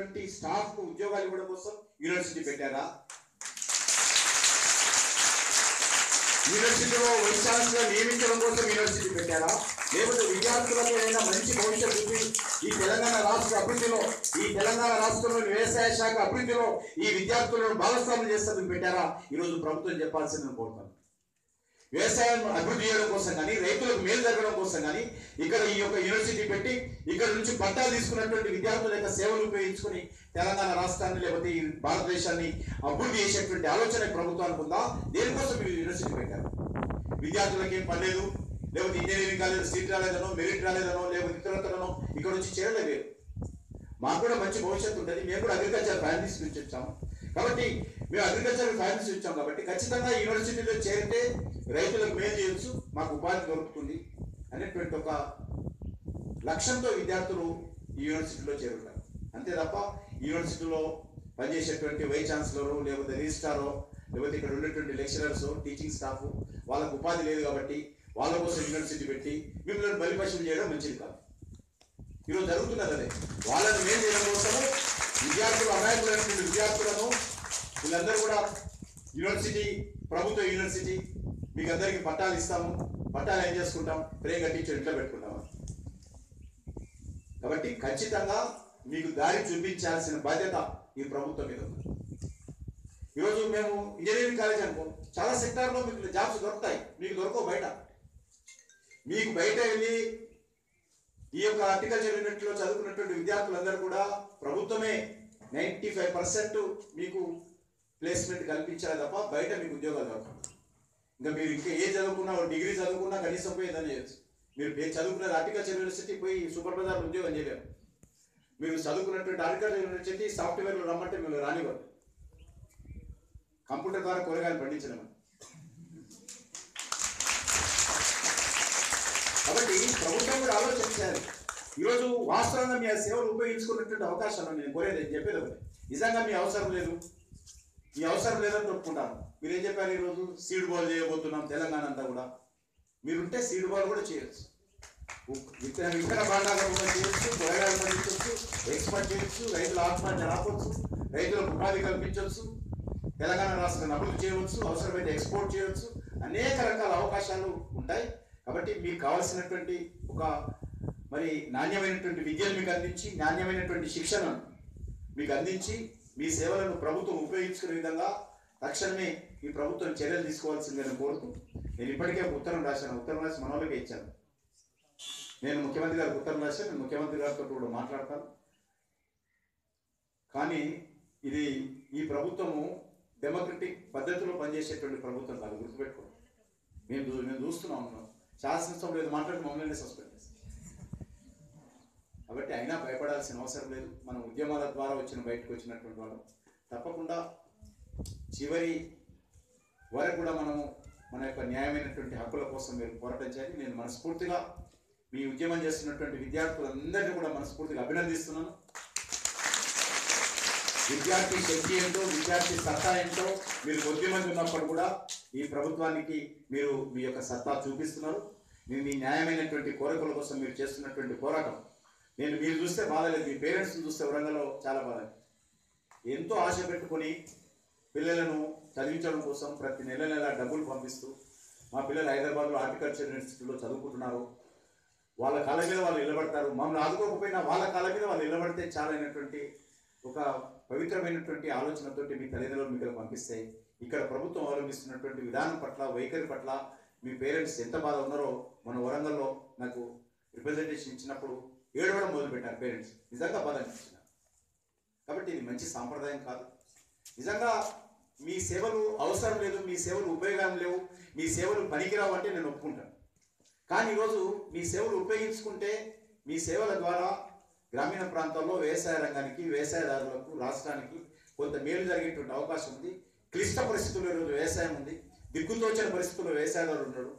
పనిచేసేటువంటి స్టాఫ్కు ఉద్యోగాలు ఇవ్వడం కోసం యూనివర్సిటీ పెట్టారా? యూనివర్సిటీలో వైస్ ఛాన్సలర్ నియమించడం కోసం యూనివర్సిటీ పెట్టారా? లేకపోతే విద్యార్థులకు ఏదైనా మంచి భవిష్యత్తు చూపి ఈ తెలంగాణ రాష్ట్ర అభివృద్ధిలో ఈ తెలంగాణ రాష్ట్రంలోని వ్యవసాయ శాఖ అభివృద్ధిలో ఈ విద్యార్థులను భాగస్వామ్యం చేస్తారని పెట్టారా? ఈరోజు ప్రభుత్వం చెప్పాల్సిందని కోరుతాను. వ్యవసాయం అభివృద్ధి చేయడం కోసం కానీ రైతులకు మేలు జరగడం కోసం కానీ ఇక్కడ ఈ యొక్క యూనివర్సిటీ పెట్టి ఇక్కడ నుంచి పట్టాలు తీసుకున్నటువంటి విద్యార్థుల యొక్క సేవలు ఉపయోగించుకొని తెలంగాణ రాష్ట్రాన్ని లేకపోతే ఈ భారతదేశాన్ని అభివృద్ధి చేసేటువంటి ఆలోచన ప్రభుత్వానికి ఉందా దేనికోసం మీరు యూనివర్సిటీ పెట్టారు? విద్యార్థులకు ఏం పర్లేదు లేకపోతే ఇంజనీరింగ్ కాలేజ్ సీట్ రాలేదనో మెరిట్ రాలేదనో లేకపోతే ఇతరతరనో ఇక్కడ నుంచి చేరలేదు? మాకు కూడా మంచి భవిష్యత్తు ఉంటుంది. మేము కూడా అగ్రికల్చర్ ఫ్యామిలీస్ నుంచి వచ్చాము. కాబట్టి మేము అగ్రికల్చర్ ఫైనాన్స్ ఇచ్చాం కాబట్టి ఖచ్చితంగా యూనివర్సిటీలో చేరితే రైతులకు మేలు చేయొచ్చు మాకు ఉపాధి దొరుకుతుంది అనేటువంటి ఒక లక్ష్యంతో విద్యార్థులు ఈ యూనివర్సిటీలో చేరుతారు అంతే తప్ప యూనివర్సిటీలో పనిచేసేటువంటి వైస్ ఛాన్సలరు లేకపోతే రిజిస్ట్రారో లేకపోతే ఇక్కడ ఉండేటువంటి లెక్చరర్స్ టీచింగ్ స్టాఫ్ వాళ్ళకు ఉపాధి లేదు కాబట్టి వాళ్ళ కోసం యూనివర్సిటీ పెట్టి మిమ్మల్ని బలిపశులు చేయడం మంచిది కాదు. ఈరోజు జరుగుతున్నది అదే. వాళ్ళని మేలు చేయడం కోసము విద్యార్థులు అమాయకులైనటువంటి విద్యార్థులను వీళ్ళందరూ కూడా యూనివర్సిటీ ప్రభుత్వ యూనివర్సిటీ మీకు అందరికీ పట్టాలు ఇస్తాము. పట్టాలు ఏం చేసుకుంటాం? ప్రేమ టీచర్ ఇంట్లో పెట్టుకుంటాం కాబట్టి ఖచ్చితంగా మీకు దారి చూపించాల్సిన బాధ్యత ఈ ప్రభుత్వం మీద ఉంది. ఈరోజు మేము ఇంజనీరింగ్ కాలేజ్ అనుకో చాలా సెక్టార్లో మీకు జాబ్స్ దొరుకుతాయి. మీకు దొరకవు బయట. మీకు బయట వెళ్ళి ఈ యొక్క ఆర్టికల్ యూనిట్ చదువుకున్నటువంటి విద్యార్థులందరూ కూడా ప్రభుత్వమే నైంటీ ఫైవ్ పర్సెంట్ మీకు ప్లేస్మెంట్ కల్పించాలి తప్ప బయట మీకు ఉద్యోగాలు దొరకదు ఇంకా మీరు ఇంకా ఏ చదువుకున్నా డిగ్రీ చదువుకున్నా కనీసం పోయి ఏదైనా చేయొచ్చు. మీరు ఏ చదువుకున్న ఆర్టికల్చర్ యూనివర్సిటీ పోయి సూపర్ బజార్ ఉద్యోగం చేయలేరు. మీరు చదువుకున్నటువంటి ఆర్టికల్చర్ యూనివర్సిటీ సాఫ్ట్వేర్లో రమ్మంటే మీరు రానివ్వరు. కంప్యూటర్ ద్వారా కూరగాయలు పండించడం కాబట్టి ప్రభుత్వం కూడా ఆలోచించాలి ఈరోజు వాస్తవంగా మీ ఆ సేవలు ఉపయోగించుకున్నటువంటి అవకాశాలు నేను కోరేది నేను చెప్పేది ఒకటి. నిజంగా మీ అవసరం లేదు. మీ అవసరం లేదని ఒప్పుకుంటాను మీరు ఏం చెప్పారు ఈరోజు? సీడ్ బాల్ చేయబోతున్నాం తెలంగాణ అంతా కూడా. మీరుంటే సీడ్ బాల్ కూడా చేయొచ్చు. విత్తన విత్తన కూడా చేయొచ్చు కూరగాయలు పండించవచ్చు ఎక్స్పోర్ట్ చేయొచ్చు రైతుల ఆత్మహత్య రావచ్చు రైతులకు ఉపాధి కల్పించవచ్చు తెలంగాణ రాష్ట్రాన్ని అభివృద్ధి చేయవచ్చు అవసరమైతే ఎక్స్పోర్ట్ చేయవచ్చు అనేక రకాల అవకాశాలు ఉంటాయి. కాబట్టి మీకు కావాల్సినటువంటి ఒక మరి నాణ్యమైనటువంటి విద్యను మీకు అందించి నాణ్యమైనటువంటి శిక్షణను మీకు అందించి మీ సేవలను ప్రభుత్వం ఉపయోగించుకునే విధంగా తక్షణమే ఈ ప్రభుత్వం చర్యలు తీసుకోవాల్సిందని కోరుతూ నేను ఇప్పటికే ఉత్తరం రాశాను. ఉత్తరం రాసి మనోళ్ళకే ఇచ్చాను. నేను ముఖ్యమంత్రి గారికి ఉత్తరం రాశాను. నేను ముఖ్యమంత్రి గారితో కూడా మాట్లాడతాను. కానీ ఇది ఈ ప్రభుత్వము డెమోక్రటిక్ పద్ధతిలో పనిచేసేటువంటి ప్రభుత్వం కాదు గుర్తుపెట్టుకోండి. మేము మేము చూస్తున్నాం. ఉన్నాం శాసనసభలో ఏదో మాట్లాడి మమ్మల్ని సస్పెండ్ చేస్తాం కాబట్టి అయినా భయపడాల్సిన అవసరం లేదు. మనం ఉద్యమాల ద్వారా వచ్చిన బయటకు వచ్చినటువంటి వాళ్ళం. తప్పకుండా చివరి వరకు కూడా మనము మన యొక్క న్యాయమైనటువంటి హక్కుల కోసం మీరు పోరాటం చేయాలి. నేను మనస్ఫూర్తిగా మీ ఉద్యమం చేస్తున్నటువంటి విద్యార్థులందరినీ కూడా మనస్ఫూర్తిగా అభినందిస్తున్నాను. విద్యార్థి శక్తి ఏంటో విద్యార్థి సత్తా ఏంటో మీరు ఉద్యమం ఉన్నప్పుడు కూడా ఈ ప్రభుత్వానికి మీరు మీ యొక్క సత్తా చూపిస్తున్నారు. మీరు మీ న్యాయమైనటువంటి కోరికల కోసం మీరు చేస్తున్నటువంటి పోరాటం. నేను మీరు చూస్తే బాధలేదు. మీ పేరెంట్స్ చూస్తే వరంగల్లో చాలా బాధ. ఎంతో ఆశ పెట్టుకొని పిల్లలను చదివించడం కోసం ప్రతి నెల నెల డబ్బులు పంపిస్తూ మా పిల్లలు హైదరాబాద్లో హార్టికల్చర్ ఇన్స్టిట్యూట్లో చదువుకుంటున్నారు. వాళ్ళ కాళ్ళ మీద వాళ్ళు నిలబడతారు. మమ్మల్ని ఆదుకోకపోయినా వాళ్ళ కాళ్ళ మీద వాళ్ళు నిలబడితే చాలైనటువంటి ఒక పవిత్రమైనటువంటి ఆలోచనతోటి మీ తల్లిదండ్రులు మీకు పంపిస్తాయి ఇక్కడ ప్రభుత్వం అవలంబిస్తున్నటువంటి విధానం పట్ల వైఖరి పట్ల మీ పేరెంట్స్ ఎంత బాధ ఉన్నారో మన వరంగల్లో నాకు రిప్రజెంటేషన్ ఇచ్చినప్పుడు ఏడవడం మొదలుపెట్టారు పేరెంట్స్. నిజంగా బాధ అనిపించిన కాబట్టి ఇది మంచి సాంప్రదాయం కాదు. నిజంగా మీ సేవలు అవసరం లేదు మీ సేవలు ఉపయోగం లేవు మీ సేవలు పనికిరావు అంటే నేను ఒప్పుకుంటాను. కానీ ఈరోజు మీ సేవలు ఉపయోగించుకుంటే మీ సేవల ద్వారా గ్రామీణ ప్రాంతాల్లో వ్యవసాయ రంగానికి వ్యవసాయదారులకు రాష్ట్రానికి కొంత మేలు జరిగేటువంటి అవకాశం ఉంది. క్లిష్ట పరిస్థితుల్లో ఈరోజు వ్యవసాయం ఉంది. దిక్కుతోచిన పరిస్థితుల్లో వ్యవసాయదారులు ఉన్నాడు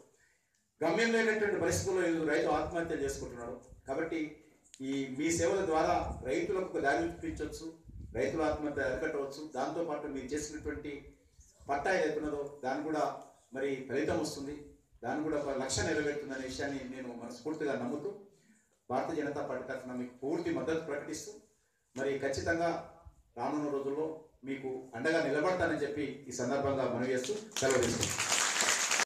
గమ్యం లేనటువంటి పరిస్థితుల్లో ఈరోజు రైతు ఆత్మహత్య చేసుకుంటున్నాడు. కాబట్టి ఈ మీ సేవల ద్వారా రైతులకు ఒక దారి చూపించవచ్చు రైతుల ఆత్మహత్య అరికట్టవచ్చు. దాంతోపాటు మీరు చేసినటువంటి పట్టా ఏదైతే దాని కూడా మరి ఫలితం వస్తుంది. దాని కూడా ఒక లక్ష్యం నెరవేరుతుందనే విషయాన్ని నేను మనస్ఫూర్తిగా నమ్ముతూ భారతీయ జనతా పార్టీ తరఫున మీకు పూర్తి మద్దతు ప్రకటిస్తూ మరి ఖచ్చితంగా రానున్న రోజుల్లో మీకు అండగా నిలబడతానని చెప్పి ఈ సందర్భంగా మనవి చేస్తూ సెలవు